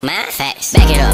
My facts. Back it up,